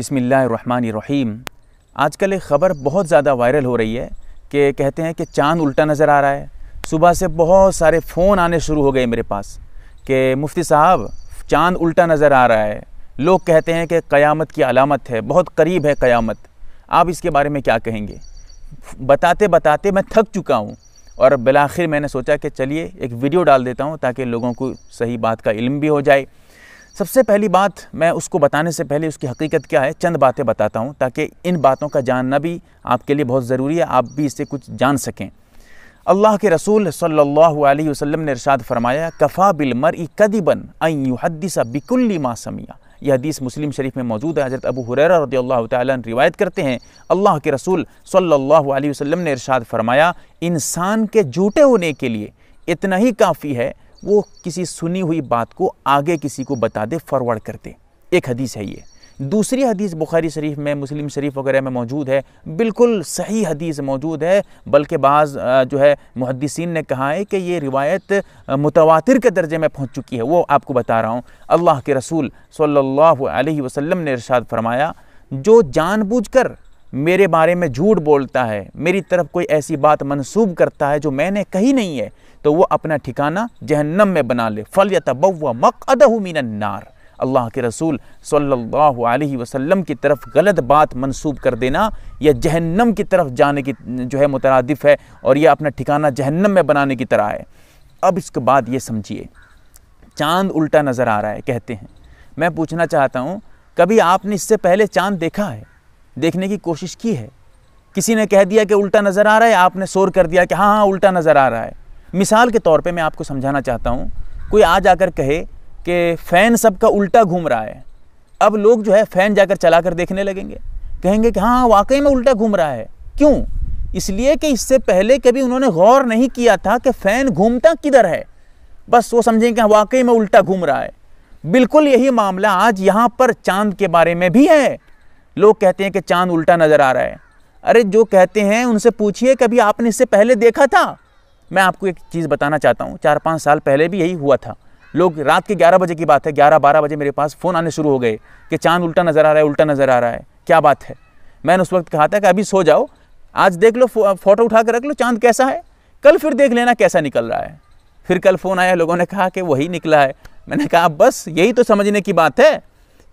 बिसमीम आजकल एक ख़बर बहुत ज़्यादा वायरल हो रही है कि कहते हैं कि चाँद उल्टा नज़र आ रहा है। सुबह से बहुत सारे फ़ोन आने शुरू हो गए मेरे पास कि मुफ्ती साहब, चाँद उल्टा नज़र आ रहा है। लोग कहते हैं कि क़यामत की अलामत है, बहुत करीब है क़यामत। आप इसके बारे में क्या कहेंगे? बताते बताते मैं थक चुका हूँ और बिलाखिर मैंने सोचा कि चलिए एक वीडियो डाल देता हूँ ताकि लोगों को सही बात का इल्म भी हो जाए। सबसे पहली बात मैं उसको बताने से पहले उसकी हकीकत क्या है, चंद बातें बताता हूँ ताकि इन बातों का जानना भी आपके लिए बहुत ज़रूरी है, आप भी इससे कुछ जान सकें। अल्लाह के रसूल सल्लल्लाहु अलैहि वसल्लम ने इरशाद फरमाया, कफ़ा बिल मर कदिबन अयुहदिसा बिकुल्ली मा समिया। यह हदीस मुस्लिम शरीफ में मौजूद है, हज़रत अबू हुरैरा रदियल्लाहु ताला रिवायत करते हैं। अल्लाह के रसूल सल्लल्लाहु अलैहि वसल्लम ने इरशाद फरमाया, इंसान के झूठे होने के लिए इतना ही काफ़ी है वो किसी सुनी हुई बात को आगे किसी को बता दे फॉरवर्ड कर दे एक हदीस है ये। दूसरी हदीस बुखारी शरीफ में, मुस्लिम शरीफ वगैरह में मौजूद है। बिल्कुल सही हदीस मौजूद है, बल्कि बाज़ जो है मुहदसिन ने कहा है कि ये रिवायत मुतवातिर के दर्जे में पहुँच चुकी है। वो आपको बता रहा हूँ। अल्लाह के रसूल सल्लल्लाहु अलैहि वसल्लम ने इरशाद फरमाया, जो जानबूझकर मेरे बारे में झूठ बोलता है, मेरी तरफ़ कोई ऐसी बात मनसूब करता है जो मैंने कही नहीं है तो वो अपना ठिकाना जहन्नम में बना ले। फल या तबवा मकदहू नार। अल्लाह के रसूल सल्लल्लाहु अलैहि वसल्लम की तरफ़ गलत बात मंसूब कर देना, यह जहन्नम की तरफ़ जाने की जो है मुतरदफ़ है और यह अपना ठिकाना जहन्नम में बनाने की तरह है। अब इसके बाद ये समझिए, चाँद उल्टा नज़र आ रहा है, कहते हैं। मैं पूछना चाहता हूँ, कभी आपने इससे पहले चाँद देखा है? देखने की कोशिश की है? किसी ने कह दिया कि उल्टा नज़र आ रहा है, आपने शोर कर दिया कि हाँ हाँ उल्टा नज़र आ रहा है। मिसाल के तौर पे मैं आपको समझाना चाहता हूँ कोई आ जाकर कहे कि फ़ैन सबका उल्टा घूम रहा है। अब लोग जो है फ़ैन जाकर चला कर देखने लगेंगे। कहेंगे कि हाँ वाकई में उल्टा घूम रहा है। क्यों? इसलिए कि इससे पहले कभी उन्होंने गौर नहीं किया था कि फ़ैन घूमता किधर है। बस वो समझेंगे कि हाँ, वाकई में उल्टा घूम रहा है। बिल्कुल यही मामला आज यहाँ पर चाँद के बारे में भी है। लोग कहते हैं कि चाँद उल्टा नज़र आ रहा है। अरे जो कहते हैं उनसे पूछिए कभी आपने इससे पहले देखा था? मैं आपको एक चीज़ बताना चाहता हूँ। चार पाँच साल पहले भी यही हुआ था। लोग रात के ग्यारह बजे की बात है, ग्यारह बारह बजे मेरे पास फ़ोन आने शुरू हो गए कि चाँद उल्टा नज़र आ रहा है, उल्टा नज़र आ रहा है। क्या बात है? मैंने उस वक्त कहा था कि अभी सो जाओ, आज देख लो फ़ोटो उठा कर रख लो, चाँद कैसा है? कल फिर देख लेना कैसा निकल रहा है। फिर कल फ़ोन आया, लोगों ने कहा कि वही निकला है। मैंने कहा बस, यही तो समझने की बात है।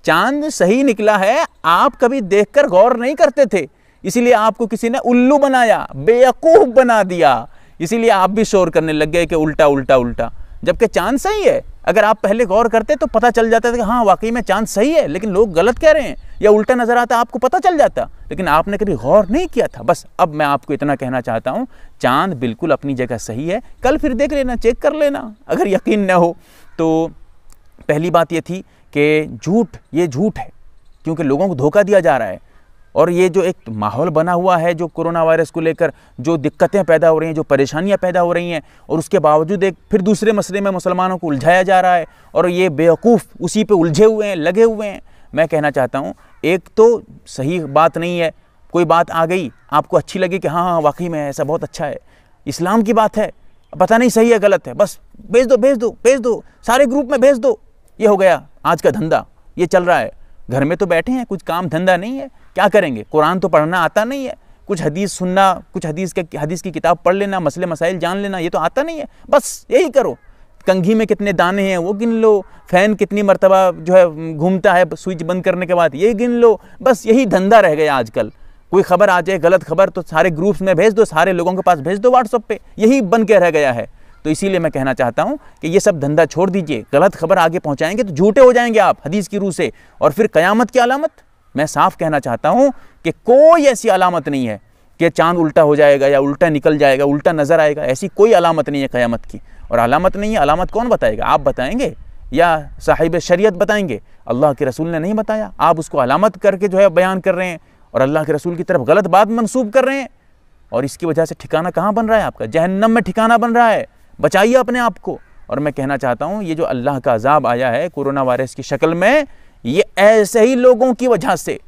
चाँद सही निकला है, आप कभी देखकर गौर नहीं करते थे। इसीलिए आपको किसी ने उल्लू बनाया, बेवकूफ़ बना दिया। इसीलिए आप भी शोर करने लग गए कि उल्टा उल्टा उल्टा। जबकि चाँद सही है। अगर आप पहले गौर करते तो पता चल जाता था कि हाँ वाकई में चाँद सही है, लेकिन लोग गलत कह रहे हैं या उल्टा नज़र आता, आपको पता चल जाता। लेकिन आपने कभी गौर नहीं किया था? बस अब मैं आपको इतना कहना चाहता हूँ, चाँद बिल्कुल अपनी जगह सही है। कल फिर देख लेना, चेक कर लेना, अगर यकीन न हो। तो पहली बात ये थी कि झूठ, ये झूठ है, क्योंकि लोगों को धोखा दिया जा रहा है। और ये जो एक माहौल बना हुआ है, जो कोरोना वायरस को लेकर जो दिक्कतें पैदा हो रही हैं, जो परेशानियाँ पैदा हो रही हैं, और उसके बावजूद एक फिर दूसरे मसले में मुसलमानों को उलझाया जा रहा है, और ये बेवकूफ़ उसी पे उलझे हुए हैं, लगे हुए हैं। मैं कहना चाहता हूँ, एक तो सही बात नहीं है, कोई बात आ गई, आपको अच्छी लगी कि हाँ हाँ वाकई में ऐसा बहुत अच्छा है। इस्लाम की बात है, पता नहीं सही है गलत है, बस भेज दो भेज दो भेज दो, सारे ग्रुप में भेज दो, ये हो गया आज का धंधा, ये चल रहा है। घर में तो बैठे हैं, कुछ काम धंधा नहीं है, क्या करेंगे? कुरान तो पढ़ना आता नहीं है, कुछ हदीस सुनना, कुछ हदीस के, हदीस की किताब पढ़ लेना, मसले मसाइल जान लेना, ये तो आता नहीं है, बस यही करो। कंघी में कितने दाने हैं, वो गिन लो, फ़ैन कितनी मरतबा जो है, घूमता है, स्विच बंद करने के बाद ये गिन लो, बस यही धंधा रह गया आजकल। कोई खबर आ जाए, गलत खबर तो सारे ग्रुप्स में भेज दो, सारे लोगों के पास भेज दो व्हाट्सअप पे, यही बन के रह गया है। तो इसीलिए मैं कहना चाहता हूँ कि ये सब धंधा छोड़ दीजिए, गलत खबर आगे पहुँचाएँगे तो झूठे हो जाएँगे आप हदीस की रूह से। और फिर क़यामत की अलामत? मैं साफ़ कहना चाहता हूँ कि कोई ऐसी अलामत नहीं है कि चाँद उल्टा हो जाएगा या उल्टा निकल जाएगा, उल्टा नज़र आएगा, ऐसी कोई अलामत नहीं है क़यामत की। और अलामत नहीं है, अलामत कौन बताएगा? आप बताएँगे या साहिब शरीयत बताएँगे? अल्लाह के रसूल ने नहीं बताया। आप उसको अलामत करके जो है बयान कर रहे हैं और अल्लाह के रसूल की तरफ़ गलत बात मनसूब कर रहे हैं। और इसकी वजह से ठिकाना कहाँ बन रहा है आपका? जहन्नम में ठिकाना बन रहा है। बचाइए अपने आप को। और मैं कहना चाहता हूँ, ये जो अल्लाह का अजाब आया है कोरोना वायरस की शक्ल में, ये ऐसे ही लोगों की वजह से,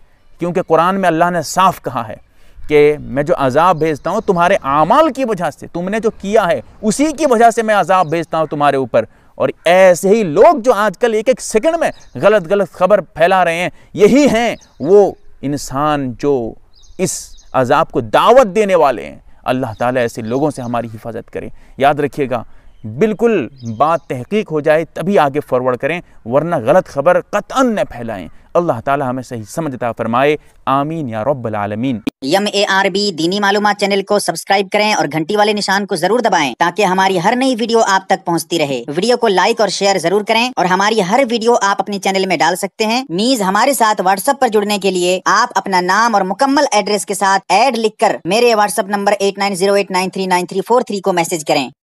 क्योंकि कुरान में अल्लाह ने साफ़ कहा है कि मैं जो अजाब भेजता हूँ तुम्हारे आमाल की वजह से, तुमने जो किया है उसी की वजह से मैं अजाब भेजता हूँ तुम्हारे ऊपर। और ऐसे ही लोग जो आजकल एक एक सेकंड में गलत गलत खबर फैला रहे हैं, यही हैं वो इंसान जो इस अजाब को दावत देने वाले हैं। अल्लाह ताला ऐसे लोगों से हमारी हिफाजत करें। याद रखिएगा बिल्कुल बात तहकीक हो जाए, तभी आगे फॉरवर्ड करें, वरना गलत खबर कतन न फैलाएँ। अल्लाह ताला हमें सही समझता फरमाए। आमीन या रब्बल आलमीन। यम ए आर बी दीनी मालूम चैनल को सब्सक्राइब करें और घंटी वाले निशान को ज़रूर दबाएँ, ताकि हमारी हर नई वीडियो आप तक पहुँचती रहे। वीडियो को लाइक और शेयर ज़रूर करें, और हमारी हर वीडियो आप अपने चैनल में डाल सकते हैं। मीज हमारे साथ व्हाट्सएप पर जुड़ने के लिए आप अपना नाम और मुकम्मल एड्रेस के साथ एड लिखकर मेरे WhatsApp number eight nine zero eight nine three nine three four three को मैसेज करें।